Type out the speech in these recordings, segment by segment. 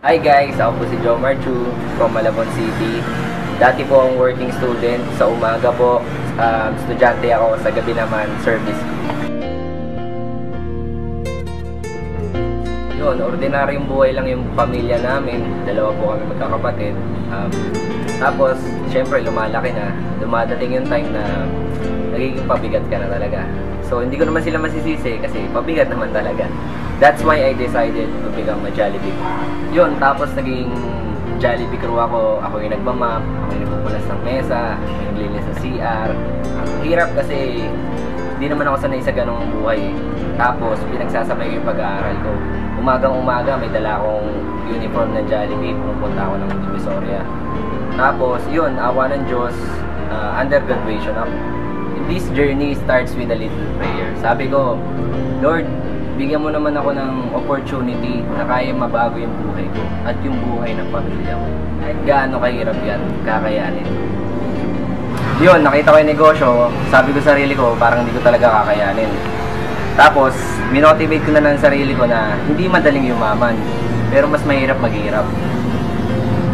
Hi guys, ako po si Jomar Chu from Malabon City. Dati po akong working student. Sa umaga po, um, estudyante ako. Sa gabi naman, service. Yun, ordinaryong buhay lang yung pamilya namin. Dalawa po kami magkakapatid. Um, tapos, syempre, lumalaki na. Dumadating yung time na nagiging pabigat ka na talaga. So, hindi ko naman sila masisisi kasi pabigat naman talaga. That's why I decided to become a Jollibee crew. Yun, tapos naging Jollibee crew ako. Ako yung nagmamap, ako yung nagpupulas ng mesa, ako yung naglilinis sa CR. Ang hirap kasi hindi naman ako sanay sa ganong buhay. eh. Tapos, pinagsasabay ko yung pag-aaral ko. Umagang umaga, may dala akong uniform ng Jollibee. Pumupunta ako ng Divisoria. Tapos, yun, awa ng Diyos, uh, under graduation ako. This journey starts with a little prayer. Sabi ko, Lord, bigyan mo naman ako ng opportunity na kaya mabago yung buhay ko at yung buhay ng pamilya ko. Kahit gaano kahirap yan, kakayanin. Yun, nakita ko yung negosyo, sabi ko sa sarili ko, parang hindi ko talaga kakayanin. Tapos, minotivate ko na ng sarili ko na hindi madaling yumaman, pero mas mahirap maghirap.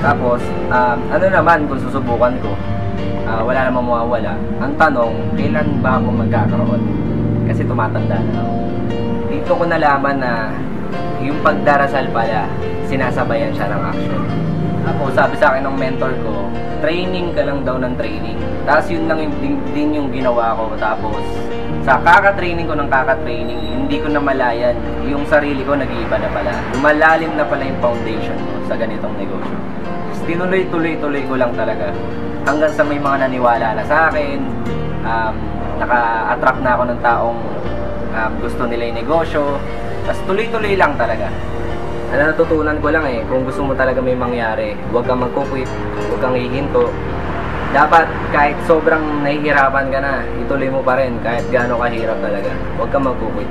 Tapos, um, ano naman kung susubukan ko, ah, wala namang mawawala. Ang tanong, kailan ba ako magkakaroon? Kasi tumatanda na ako. Dito ko nalaman na yung pagdarasal pala, sinasabayan siya ng action. Ako, sabi sa akin ng mentor ko, training ka lang daw ng training. Tapos yun lang yung, din, din yung ginawa ko. Tapos, sa kaka-training ko ng kaka-training, hindi ko na malayan yung sarili ko nag-iiba na pala. Lumalalim na pala yung foundation ko sa ganitong negosyo. Tinuloy-tuloy-tuloy ko lang talaga. Hanggang sa may mga naniwala na sa akin, um, naka-attract na ako ng taong um, gusto nila yung negosyo. Tapos tuloy-tuloy lang talaga. Ano natutunan ko lang eh, kung gusto mo talaga may mangyari, huwag kang magkukwit, huwag kang hihinto. Dapat kahit sobrang nahihirapan ka na, ituloy mo pa rin kahit gaano kahirap talaga. Huwag kang magkukwit.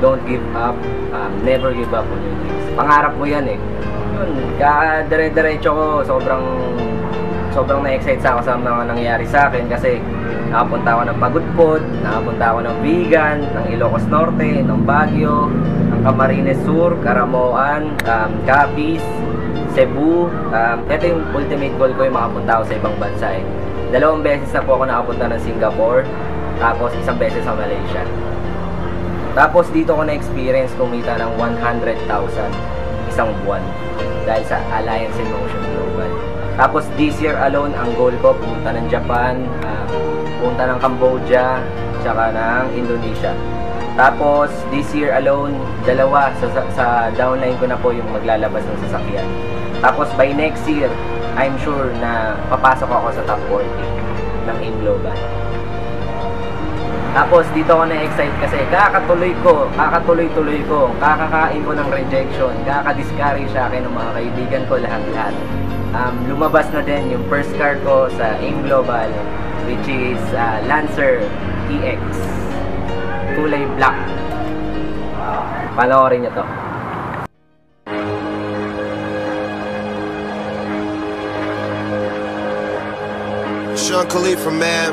Don't give up. Um, never give up on your dreams. Pangarap mo yan eh. Yun, kadire-diretso ko, sobrang sobrang na-excite sa ako sa mga nangyayari sa akin kasi nakapunta ako ng Pagudpod, nakapunta ako ng Vigan, ng Ilocos Norte, ng Baguio, ng Camarines Sur, Caramoan, um, Capiz, Cebu. Um, ito yung ultimate goal ko yung makapunta ako sa ibang bansa eh. Dalawang beses na po ako nakapunta ng Singapore, tapos isang beses sa Malaysia. Tapos dito ko na-experience kumita ng 100,000 isang buwan dahil sa Alliance in Motion Global. Tapos this year alone, ang goal ko, pumunta ng Japan, uh, pumunta ng Cambodia, tsaka ng Indonesia. Tapos this year alone, dalawa sa, sa, sa downline ko na po yung maglalabas ng sasakyan. Tapos by next year, I'm sure na papasok ako sa top 40 ng AIM Global. Tapos dito ako na-excite kasi kakatuloy ko, kakatuloy-tuloy ko, kakakain ko ng rejection, kakadiscourage sa akin ng mga kaibigan ko lahat-lahat. Um, lumabas na din yung first car ko sa AIM Global which is uh, Lancer EX kulay black. Panoorin nyo to. Sean Khalifa, man.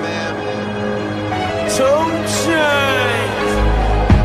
Two chains.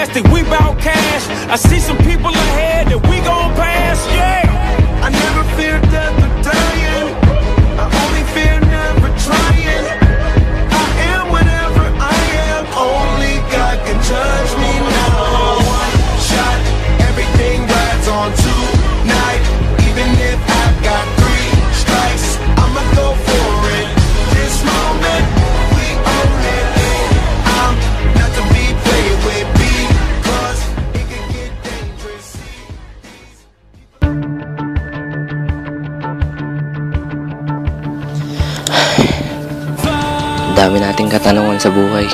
Plastic, we bout cash. I see some people ahead dami nating katanungan sa buhay.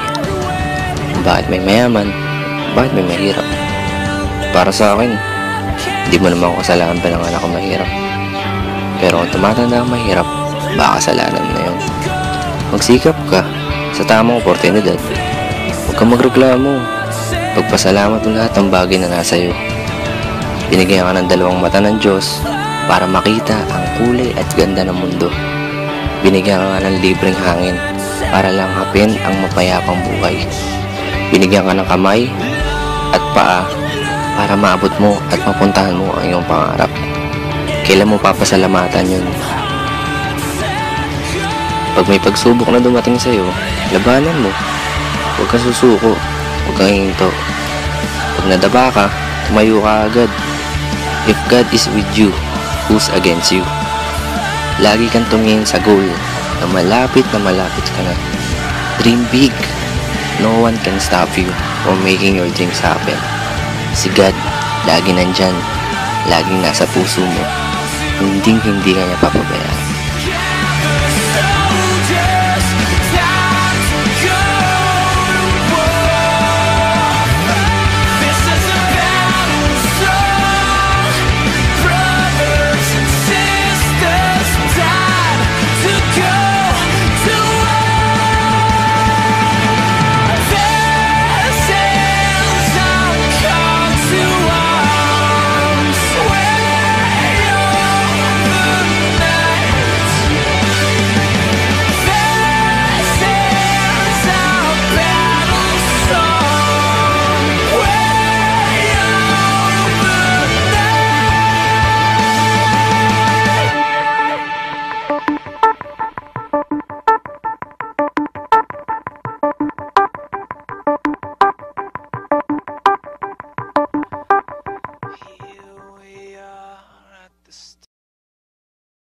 Bakit may mayaman? Bakit may mahirap? Para sa akin, hindi mo naman ako kasalanan pa ng anak ko mahirap. Pero kung tumatanda ang mahirap, baka kasalanan na yun. Magsikap ka sa tamang oportunidad. Huwag kang magreklamo. Pagpasalamat mo lahat ng bagay na nasa iyo. Binigyan ka ng dalawang mata ng Diyos para makita ang kulay at ganda ng mundo. Binigyan ka ng libreng hangin para lang hapin ang mapayapang buhay. Binigyan ka ng kamay at paa para maabot mo at mapuntahan mo ang iyong pangarap. Kailan mo papasalamatan yun? Pag may pagsubok na dumating sa'yo, labanan mo. Huwag kang susuko. Huwag kang hinto. Pag nadaba ka, tumayo ka agad. If God is with you, who's against you? Lagi kang tumingin sa goal na malapit na malapit ka na. Dream big. No one can stop you from making your dreams happen. Si God, lagi nandyan. Laging nasa puso mo. Hindi hindi ka niya papabayaan.